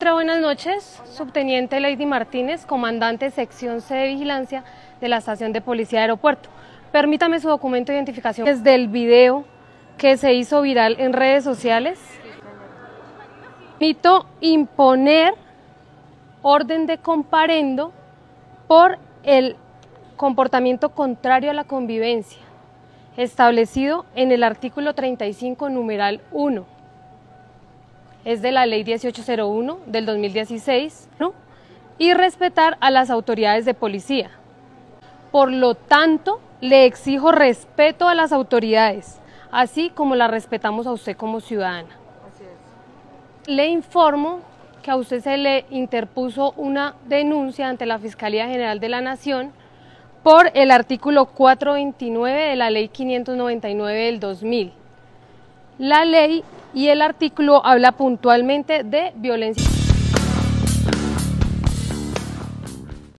Buenas noches, subteniente Lady Martínez, comandante sección C de vigilancia de la estación de policía de aeropuerto. Permítame su documento de identificación. Desde el video que se hizo viral en redes sociales, permito imponer orden de comparendo por el comportamiento contrario a la convivencia, establecido en el artículo 35, numeral 1 es de la ley 1801 del 2016, ¿no? y respetar a las autoridades de policía. Por lo tanto, le exijo respeto a las autoridades, así como la respetamos a usted como ciudadana. Le informo que a usted se le interpuso una denuncia ante la Fiscalía General de la Nación por el artículo 429 de la Ley 599 del 2000. La ley y el artículo habla puntualmente de violencia.